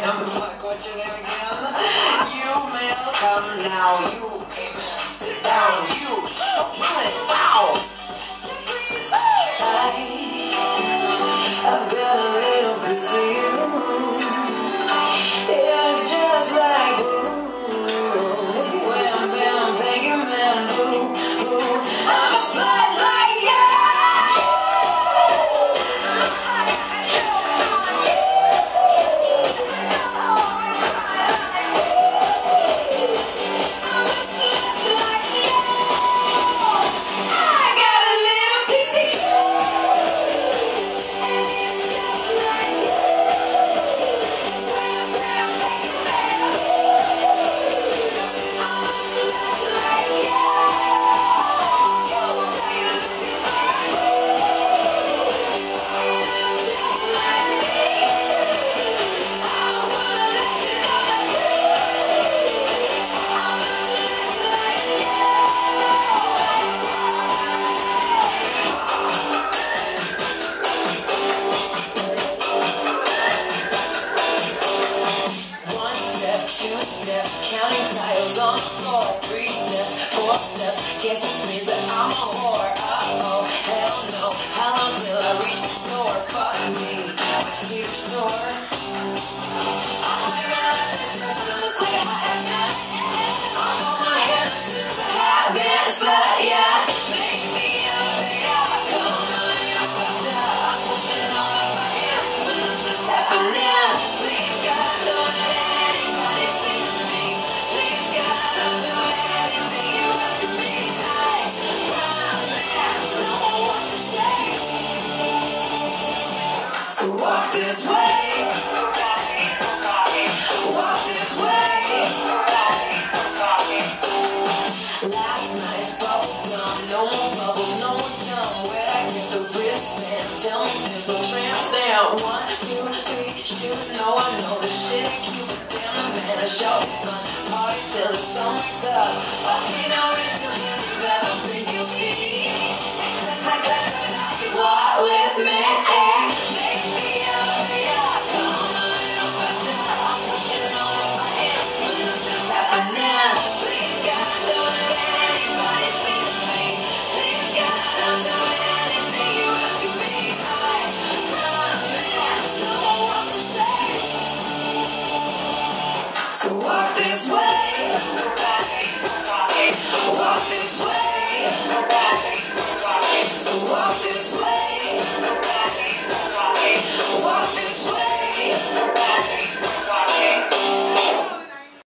damn fuck what you live again. You male, come now, you sit down, you show money, wow. stuff. Guess this means that I'm a whore. Uh oh, hell no. this way. Walk this way. Last no more bubbles, no more. Where'd I get the wristband? Tell me there's no. One, two, three, shoot. No, I know shit ain't cute, but damn, man, show it's fun. Party till the sun up. Okay, now it's So walk this way. Walk this way.